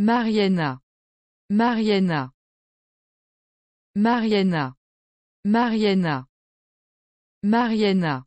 Mariana. Mariana. Mariana. Mariana. Mariana.